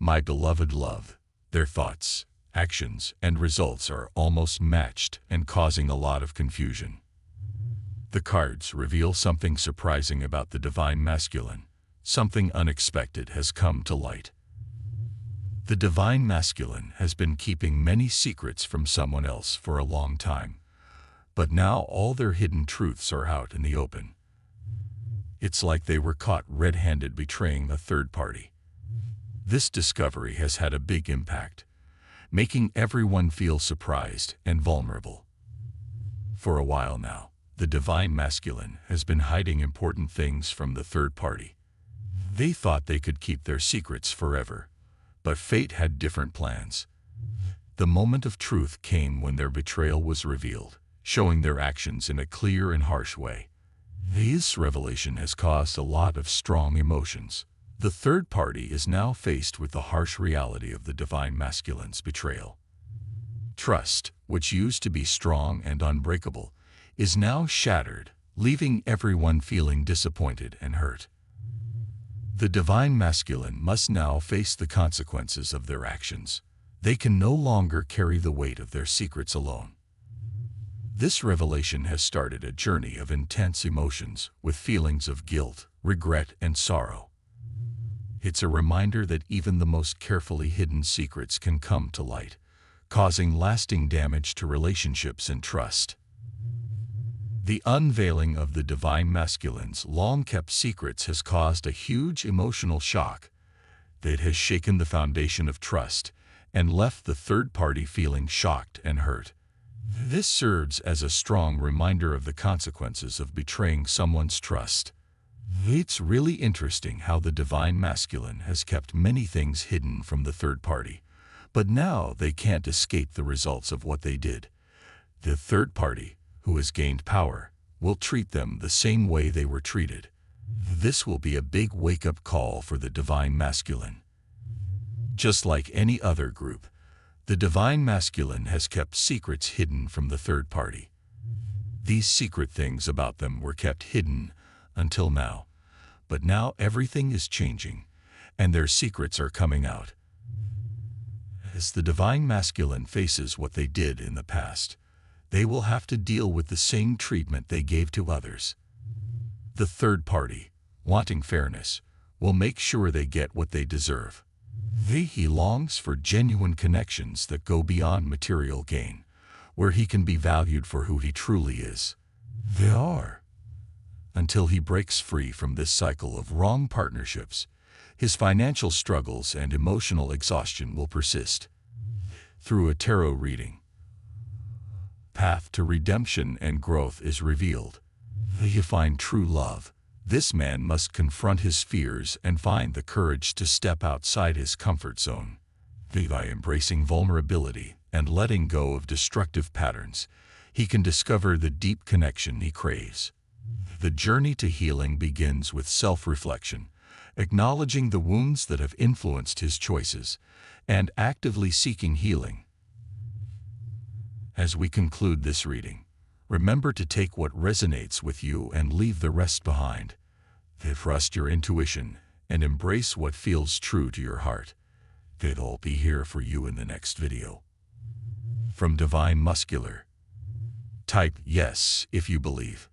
My beloved love, their thoughts, actions, and results are almost matched and causing a lot of confusion. The cards reveal something surprising about the divine masculine. Something unexpected has come to light. The divine masculine has been keeping many secrets from someone else for a long time, but now all their hidden truths are out in the open. It's like they were caught red-handed betraying a third party. This discovery has had a big impact, making everyone feel surprised and vulnerable. For a while now, the divine masculine has been hiding important things from the third party. They thought they could keep their secrets forever, but fate had different plans. The moment of truth came when their betrayal was revealed, showing their actions in a clear and harsh way. This revelation has caused a lot of strong emotions. The third party is now faced with the harsh reality of the divine masculine's betrayal. Trust, which used to be strong and unbreakable, is now shattered, leaving everyone feeling disappointed and hurt. The divine masculine must now face the consequences of their actions. They can no longer carry the weight of their secrets alone. This revelation has started a journey of intense emotions with feelings of guilt, regret, and sorrow. It's a reminder that even the most carefully hidden secrets can come to light, causing lasting damage to relationships and trust. The unveiling of the divine masculine's long-kept secrets has caused a huge emotional shock that has shaken the foundation of trust and left the third party feeling shocked and hurt. This serves as a strong reminder of the consequences of betraying someone's trust. It's really interesting how the divine masculine has kept many things hidden from the third party, but now they can't escape the results of what they did. The third party, who has gained power, will treat them the same way they were treated. This will be a big wake-up call for the divine masculine. Just like any other group, the divine masculine has kept secrets hidden from the third party. These secret things about them were kept hidden until now, but now everything is changing, and their secrets are coming out. As the divine masculine faces what they did in the past, they will have to deal with the same treatment they gave to others. The third party, wanting fairness, will make sure they get what they deserve. He longs for genuine connections that go beyond material gain, where he can be valued for who he truly is. They are. Until he breaks free from this cycle of wrong partnerships, his financial struggles and emotional exhaustion will persist. Through a tarot reading, path to redemption and growth is revealed. You find true love. This man must confront his fears and find the courage to step outside his comfort zone. By embracing vulnerability and letting go of destructive patterns, he can discover the deep connection he craves. The journey to healing begins with self-reflection, acknowledging the wounds that have influenced his choices, and actively seeking healing. As we conclude this reading, remember to take what resonates with you and leave the rest behind. Trust your intuition and embrace what feels true to your heart. It'll all be here for you in the next video. From Divine Masculine. Type yes if you believe.